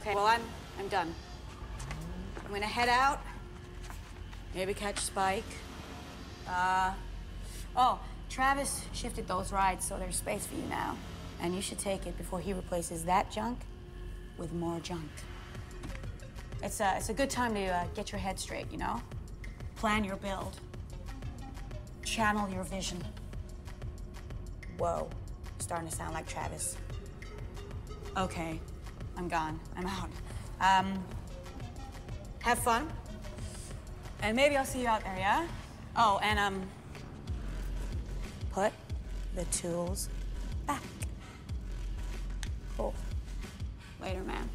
Okay, well, I'm, I'm done. I'm gonna head out, maybe catch Spike. Uh, oh, Travis shifted those rides, so there's space for you now. And you should take it before he replaces that junk with more junk. It's a, it's a good time to uh, get your head straight, you know? Plan your build. Channel your vision. Whoa, starting to sound like Travis. Okay, I'm gone. I'm out. Um, have fun. And maybe I'll see you out there, yeah? Oh, and um, put the tools back. Cool. Later, man.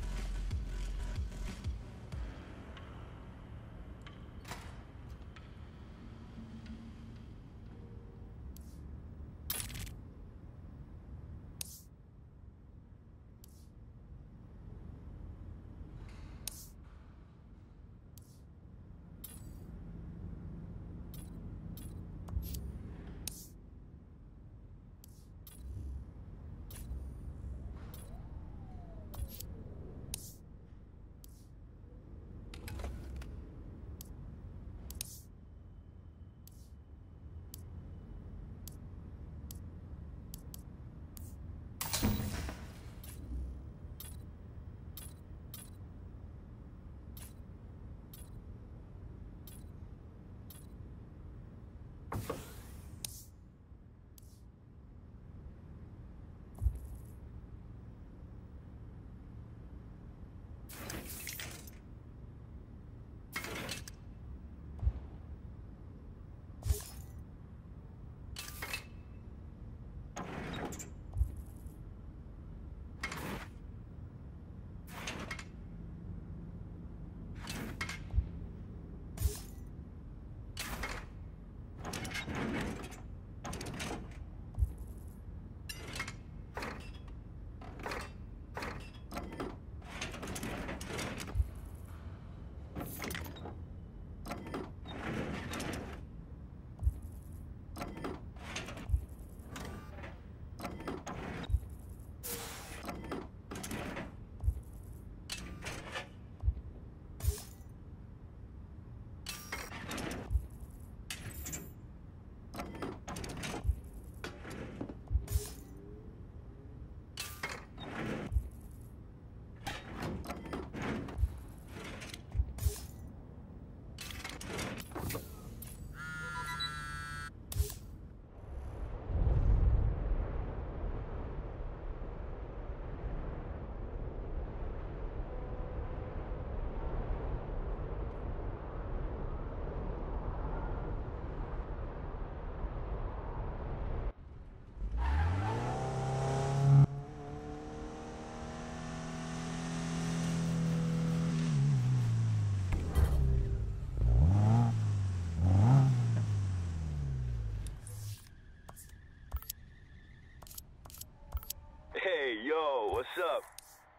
Yo, what's up?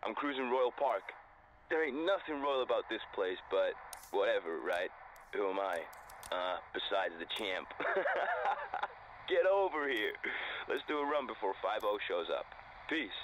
I'm cruising Royal Park. There ain't nothing royal about this place, but whatever, right? Who am I? Uh, besides the champ. Get over here. Let's do a run before 5 shows up. Peace.